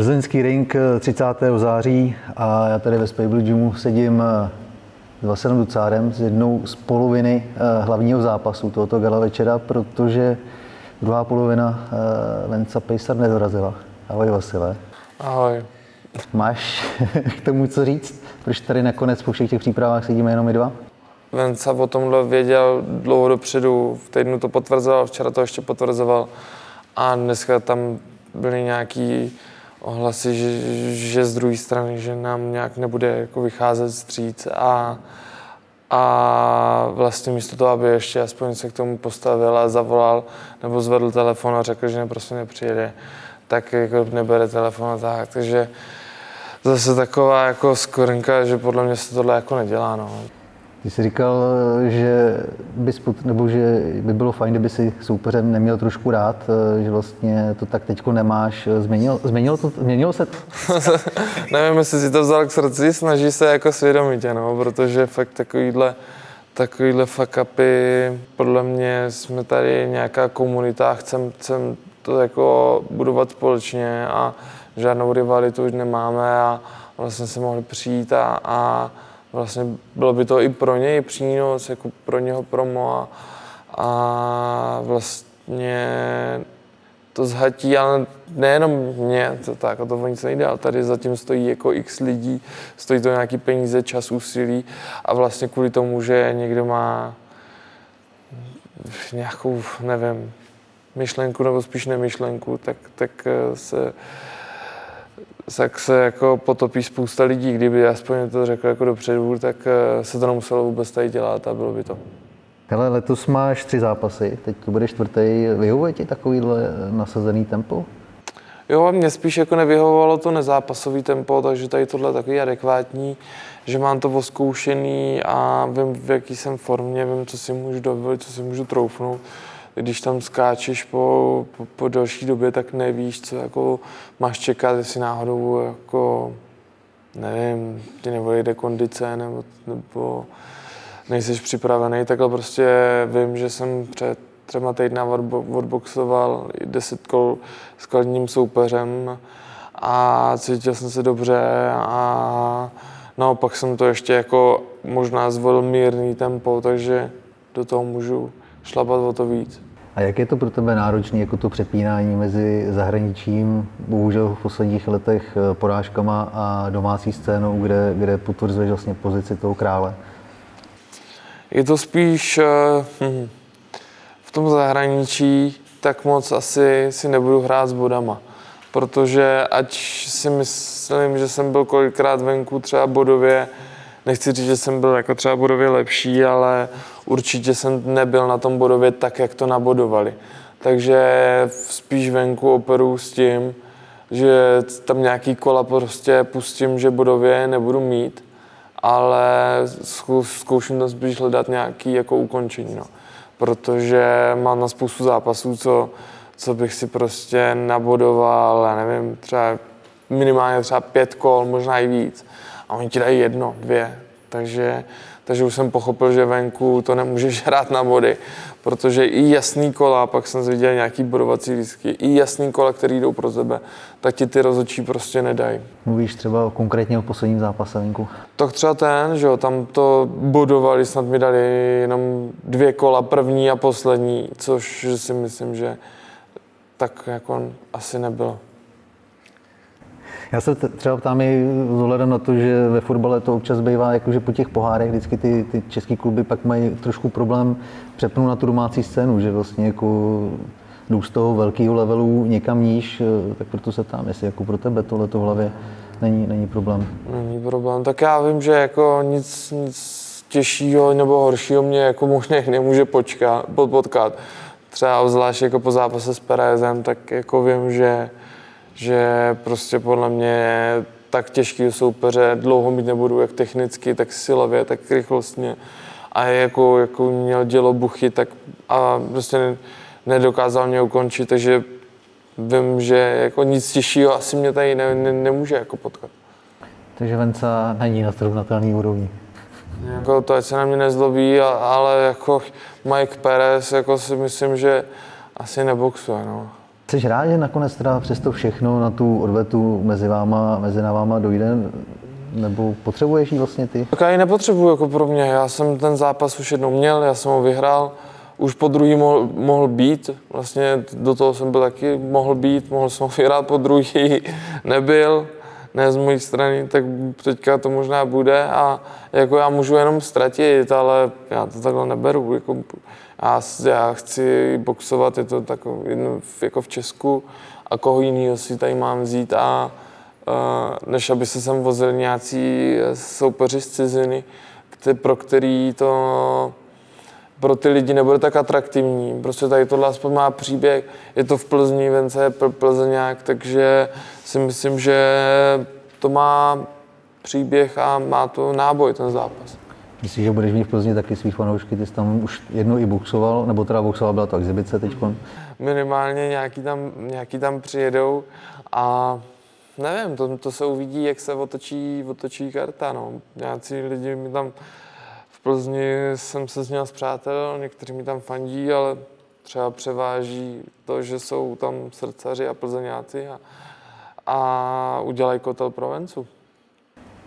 Plzeňský ring 30. září a já tady ve Spable Gymu sedím s Vasilem Ducárem z jednou z poloviny eh, hlavního zápasu tohoto gala večera, protože druhá polovina eh, Venca Pejsar nezrazila. Ahoj Vasile. Ahoj. Máš k tomu co říct? Proč tady nakonec po všech těch přípravách sedíme jenom my dva? Venca o tomhle věděl dlouho dopředu, v týdnu to potvrzoval, včera to ještě potvrzoval a dneska tam byly nějaký ohlasy, že, že z druhé strany, že nám nějak nebude jako vycházet stříc a, a vlastně místo toho, aby ještě aspoň se k tomu postavil a zavolal nebo zvedl telefon a řekl, že prostě nepřijede, tak jako nebere telefon a tak, takže zase taková jako skorinka, že podle mě se tohle jako nedělá, no. Ty jsi říkal, že bys, nebo že by bylo fajn, kdyby si soupeřem neměl trošku rád, že vlastně to tak teďko nemáš. Změnil, změnilo, to, změnilo se to? Nevím, jestli si to vzal k srdci, snaží se jako svědomit, no, protože fakt takovýhle, takovýhle fuck upy, podle mě jsme tady nějaká komunita, chcem, chcem to jako budovat společně a žádnou rivalitu už nemáme a vlastně se mohli přijít a, a vlastně bylo by to i pro něj přínos, jako pro něho promo a, a vlastně to zhatí, ale nejenom mě, to tak, a to o nic nejde, ale tady zatím stojí jako x lidí, stojí to nějaký peníze, čas, úsilí a vlastně kvůli tomu, že někdo má nějakou, nevím, myšlenku nebo spíš nemyšlenku, tak, tak se tak se jako potopí spousta lidí. Kdyby aspoň to řekl jako dopředu, tak eh, se to nemuselo vůbec tady dělat a bylo by to. Hele, letos máš tři zápasy, teď to bude čtvrtý. Vyhovuje ti takovýhle nasazený tempo? Jo, mě spíš jako nevyhovovalo to nezápasový tempo, takže tady tohle je takový adekvátní, že mám to oskoušený a vím, v jaký jsem formě, vím, co si můžu dovolit, co si můžu troufnout když tam skáčeš po, po, po další době, tak nevíš, co jako máš čekat, jestli náhodou jako, nevím, ti nevyjde kondice, nebo, nebo nejsi připravený, takhle prostě vím, že jsem před třema týdna odboxoval 10 kol s kladním soupeřem a cítil jsem se dobře a naopak jsem to ještě jako možná zvolil mírný tempo, takže do toho můžu šlapat o to víc. A jak je to pro tebe náročné, jako to přepínání mezi zahraničím, bohužel v posledních letech eh, porážkama a domácí scénou, kde, kde potvrzuješ vlastně pozici toho krále? Je to spíš eh, hm, v tom zahraničí tak moc asi si nebudu hrát s bodama. Protože ať si myslím, že jsem byl kolikrát venku třeba bodově, nechci říct, že jsem byl jako třeba bodově lepší, ale určitě jsem nebyl na tom bodově tak, jak to nabodovali. Takže spíš venku operu s tím, že tam nějaký kola prostě pustím, že bodově nebudu mít, ale zkouším tam spíš hledat nějaký jako ukončení, no. Protože mám na spoustu zápasů, co, co bych si prostě nabodoval, já nevím, třeba minimálně třeba pět kol, možná i víc. A oni ti dají jedno, dvě. Takže takže už jsem pochopil, že venku to nemůžeš hrát na body, protože i jasný kola, pak jsem viděl nějaký bodovací lístky, i jasný kola, který jdou pro tebe, tak ti ty rozočí prostě nedají. Mluvíš třeba konkrétně o posledním zápase venku? Tak třeba ten, že jo, tam to bodovali, snad mi dali jenom dvě kola, první a poslední, což si myslím, že tak jako asi nebylo. Já se třeba ptám i vzhledem na to, že ve fotbale to občas bývá, jakože po těch pohárech vždycky ty, ty český kluby pak mají trošku problém přepnout na tu domácí scénu, že vlastně jako jdou z toho velkého levelu někam níž, tak proto se tam, jestli jako pro tebe tohle to v hlavě není, není problém. Není problém, tak já vím, že jako nic, nic těžšího nebo horšího mě jako možná nemůže počkat, potkat. Třeba zvlášť jako po zápase s Perezem, tak jako vím, že že prostě podle mě tak těžký soupeře dlouho mít nebudu, jak technicky, tak silově, tak rychlostně. A jako, jako měl dělo buchy, tak a prostě nedokázal mě ukončit, takže vím, že jako nic těžšího asi mě tady ne, ne, nemůže jako potkat. Takže Venca není na srovnatelný úrovni. Jako to, ať se na mě nezlobí, ale jako Mike Perez, jako si myslím, že asi neboxuje, no Jsi rád, že nakonec teda přesto všechno na tu odvetu mezi váma, mezi náma dojde? Nebo potřebuješ ji vlastně ty? Tak já ji nepotřebuji jako pro mě. Já jsem ten zápas už jednou měl, já jsem ho vyhrál. Už po druhý mohl, mohl být, vlastně do toho jsem byl taky mohl být, mohl jsem ho vyhrát po druhý, nebyl, ne z mojí strany, tak teďka to možná bude a jako já můžu jenom ztratit, ale já to takhle neberu. Jako, já, já chci boxovat, je to takový, jako v Česku a koho jiného si tady mám vzít a než aby se sem vozili nějací soupeři z ciziny, pro který to pro ty lidi nebude tak atraktivní. Prostě tady tohle aspoň má příběh, je to v Plzni, Vence je Plzeňák, takže si myslím, že to má příběh a má to náboj ten zápas. Myslíš, že budeš mít v Plzni taky svých fanoušky? Ty jsi tam už jednou i boxoval, nebo teda boxoval, byla to exibice teď? Minimálně nějaký tam, nějaký tam přijedou a nevím, to, to se uvidí, jak se otočí, otočí karta. No. Nějací lidi mi tam v Plzni jsem se z něho zpřátel, někteří mi tam fandí, ale třeba převáží to, že jsou tam srdcaři a plzeňáci a, a udělají kotel Provencu.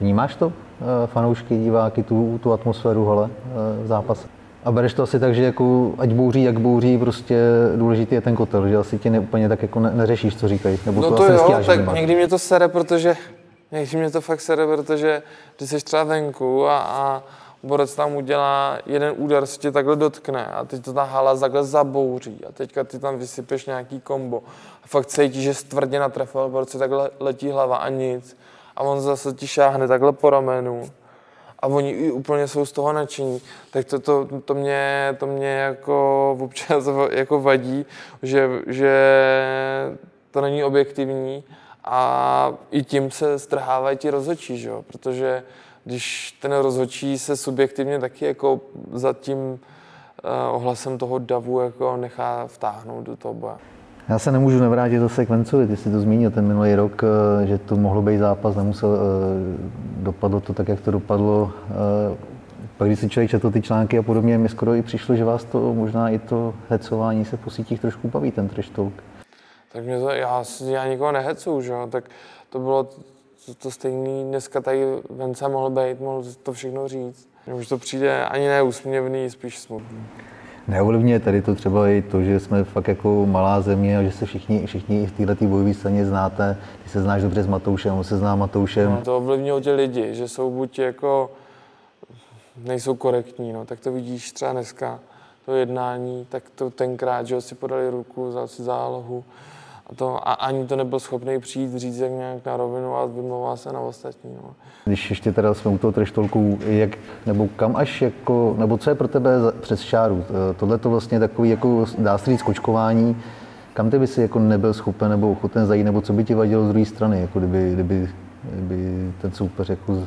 Vnímáš to, eh, fanoušky, diváky, tu, tu atmosféru hale v eh, zápase? A bereš to asi tak, že jako, ať bouří, jak bouří, prostě důležitý je ten kotel, že asi ti ne, úplně tak jako ne, neřešíš, co říkají. Nebo no to, to jo, tak vnímat. někdy mě to sere, protože někdy mě to fakt sere, protože když jsi třeba venku a, a borec tam udělá jeden úder, se tě takhle dotkne a teď to ta hala takhle zabouří a teďka ty tam vysypeš nějaký kombo a fakt cítíš, že stvrdě natrefil, borci takhle letí hlava a nic a on zase ti šáhne takhle po ramenu a oni úplně jsou z toho nadšení, tak to, to, to, mě, to mě jako občas jako vadí, že, že to není objektivní a i tím se strhávají ti rozhodčí, že? protože když ten rozhodčí se subjektivně taky jako za tím uh, ohlasem toho davu jako nechá vtáhnout do toho boje. Já se nemůžu nevrátit zase k Vencovi, ty jsi to zmínil ten minulý rok, eh, že to mohlo být zápas, nemusel, eh, dopadlo to tak, jak to dopadlo. Eh, pak když si člověk četl ty články a podobně, mi skoro i přišlo, že vás to možná i to hecování se po sítích trošku baví, ten trash talk. Tak mě to, já, já nikoho nehecu, že jo, tak to bylo to, to stejný, dneska tady Vence mohl být, mohl to všechno říct. Už to přijde ani neúsměvný, spíš smutný. Neovlivňuje tady to třeba i to, že jsme fakt jako malá země a že se všichni, všichni v této bojové scéně znáte. Ty se znáš dobře s Matoušem, on se zná Matoušem. No, to ovlivňuje ty lidi, že jsou buď jako nejsou korektní, no, tak to vidíš třeba dneska, to jednání, tak to tenkrát, že si podali ruku, si zálohu, a, to, a ani to nebyl schopný přijít, říct jak nějak na rovinu a vymlouvá se na ostatní. No. Když ještě teda jsme u toho treštolku, jak, nebo kam až, jako, nebo co je pro tebe přes šáru? Eh, tohle to vlastně takový, jako dá se říct, kočkování, kam ty by si jako nebyl schopen nebo ochoten zajít, nebo co by ti vadilo z druhé strany, jako kdyby, kdyby, kdyby ten soupeř jako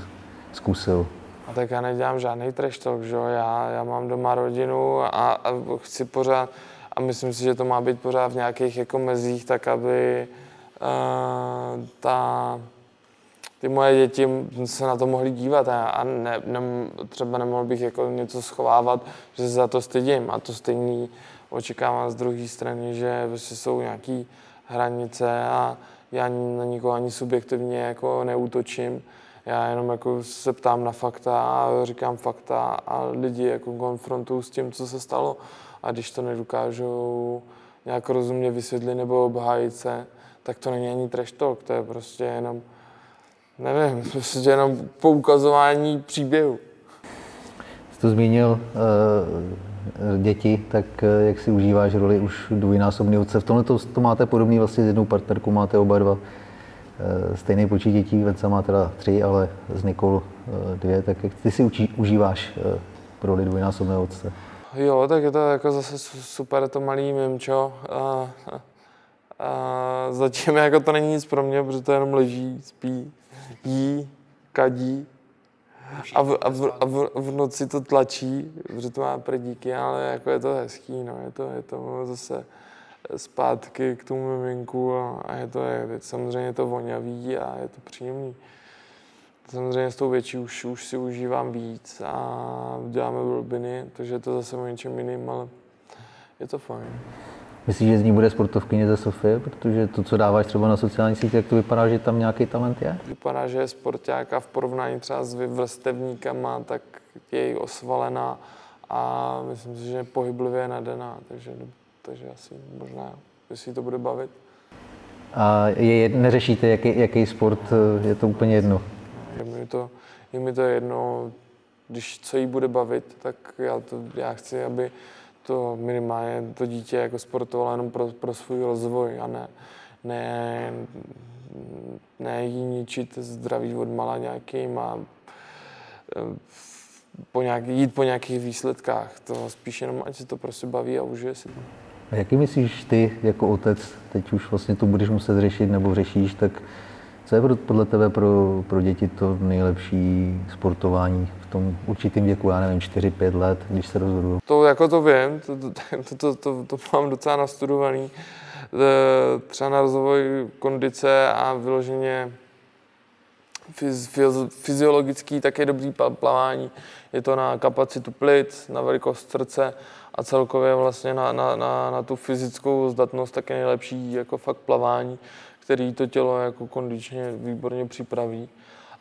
zkusil? A tak já nedělám žádný treštok, že jo? Já, já mám doma rodinu a, a chci pořád, a myslím si, že to má být pořád v nějakých jako mezích, tak aby uh, ta, ty moje děti se na to mohly dívat. A, a ne, ne, třeba nemohl bych jako něco schovávat, že se za to stydím. A to stejný očekávám z druhé strany, že prostě jsou nějaké hranice a já na nikoho ani subjektivně jako neútočím. Já jenom jako se ptám na fakta a říkám fakta a lidi jako konfrontuju s tím, co se stalo a když to nedokážou nějak rozumně vysvětlit nebo obhájit se, tak to není ani trash talk, to je prostě jenom, nevím, prostě jenom poukazování příběhu. Jsi to zmínil uh, děti, tak uh, jak si užíváš roli už dvojnásobný otce. V tomhle to, to máte podobný vlastně s jednou partnerkou, máte oba dva uh, stejný počet dětí, Venca má teda tři, ale z Nikol uh, dvě, tak jak ty si učí, užíváš uh, roli dvojnásobného otce? Jo, tak je to jako zase super to malý mimčo. A, a zatím jako to není nic pro mě, protože to jenom leží, spí, jí, kadí. A v, a, v, a v, v, noci to tlačí, protože to má prdíky, ale jako je to hezký, no, je to, je to zase zpátky k tomu miminku a, a je to, je, samozřejmě to vonavý a je to příjemný. Samozřejmě s tou větší už, už si užívám víc a děláme blbiny, takže je to zase o něčem jiným, ale je to fajn. Myslíš, že z ní bude sportovkyně ze Sofie? Protože to, co dáváš třeba na sociální sítě, tak to vypadá, že tam nějaký talent je? Vypadá, že je sporták a v porovnání třeba s vrstevníkama, tak je osvalená a myslím si, že je pohyblivě nadená, takže, takže asi možná, jestli to bude bavit. A je, neřešíte, jaký, jaký sport, je to úplně jedno? Je mi to, je mi to jedno, když co jí bude bavit, tak já, to, já chci, aby to minimálně to dítě jako sportovalo jenom pro, pro svůj rozvoj a ne, ne, ne jí ničit zdraví od mala nějakým a eh, po nějak, jít po nějakých výsledkách. To spíš jenom, ať se to prostě baví a užije si to. A jaký myslíš ty jako otec, teď už vlastně to budeš muset řešit nebo řešíš, tak co je podle tebe pro, pro děti to nejlepší sportování v tom určitém věku, já nevím, 4-5 let, když se rozhodují? To jako to vím, to, to, to, to, to, mám docela nastudovaný. E, třeba na rozvoj kondice a vyloženě fyz, fyz, fyziologický, tak je dobrý plavání. Je to na kapacitu plic, na velikost srdce a celkově vlastně na, na, na, na tu fyzickou zdatnost tak je nejlepší jako fakt plavání který to tělo jako kondičně výborně připraví.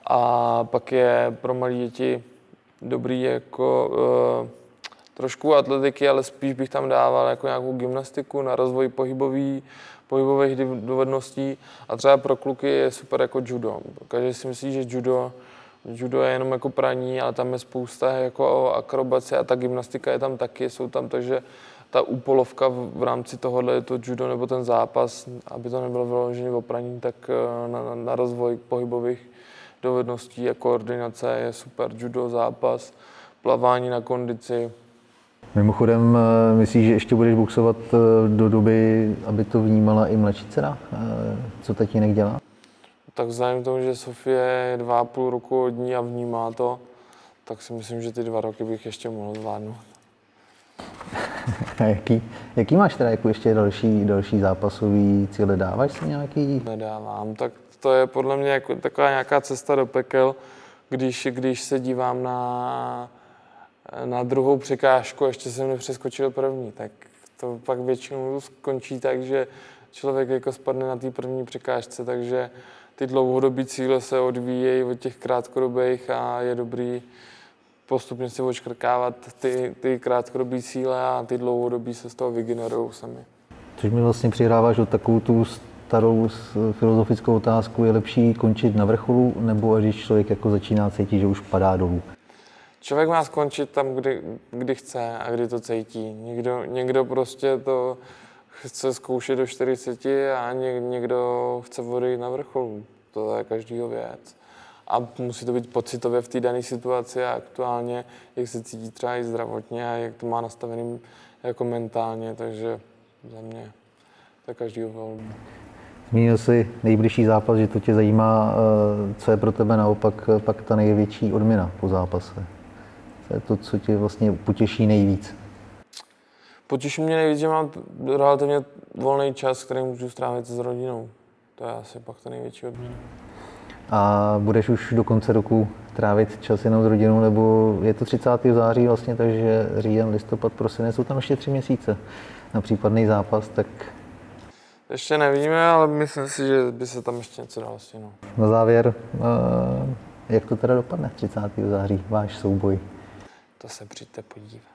A pak je pro malé děti dobrý jako uh, trošku atletiky, ale spíš bych tam dával jako nějakou gymnastiku na rozvoj pohybový, pohybových dovedností. A třeba pro kluky je super jako judo. Každý si myslí, že judo, judo je jenom jako praní, ale tam je spousta jako akrobace a ta gymnastika je tam taky, jsou tam, takže ta úpolovka v rámci tohohle je to judo nebo ten zápas, aby to nebylo vyloženě v opraní, tak eh, na, na rozvoj pohybových dovedností a koordinace je super judo zápas, plavání na kondici. Mimochodem, eh, myslíš, že ještě budeš boxovat eh, do doby, aby to vnímala i mladší dcera? Co tatínek dělá? Tak vzhledem tomu, že Sofie je dva a půl roku od ní a vnímá to, tak si myslím, že ty dva roky bych ještě mohl zvládnout. Jaký, jaký máš teda jako ještě další, další zápasový cíle? Dáváš si nějaký? Nedávám, tak to je podle mě jako taková nějaká cesta do pekel, když, když se dívám na, na druhou překážku, ještě jsem nepřeskočil první, tak to pak většinou skončí tak, že člověk jako spadne na té první překážce, takže ty dlouhodobé cíle se odvíjejí od těch krátkodobých a je dobrý postupně si očkrkávat ty, ty krátkodobé cíle a ty dlouhodobí se z toho vygenerují sami. Což mi vlastně přihráváš o takovou tu starou filozofickou otázku, je lepší končit na vrcholu, nebo když člověk jako začíná cítit, že už padá dolů? Člověk má skončit tam, kdy, kdy chce a kdy to cítí. Někdo, někdo prostě to chce zkoušet do 40 a někdo chce odejít na vrcholu. To je každýho věc a musí to být pocitově v té dané situaci a aktuálně, jak se cítí třeba i zdravotně a jak to má nastavený jako mentálně, takže za mě to je každýho volbu. Zmínil jsi nejbližší zápas, že to tě zajímá, eh, co je pro tebe naopak pak ta největší odměna po zápase. Co je to, co tě vlastně potěší nejvíc? Potěší mě nejvíc, že mám relativně volný čas, který můžu strávit s rodinou. To je asi pak ta největší odměna a budeš už do konce roku trávit čas jenom s rodinou, nebo je to 30. září vlastně, takže říjen, listopad, prosinec, jsou tam ještě tři měsíce na případný zápas, tak... Ještě nevíme, ale myslím si, že by se tam ještě něco dalo stihnout. Na závěr, jak to teda dopadne 30. září, váš souboj? To se přijďte podívat.